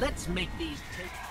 Let's make these take...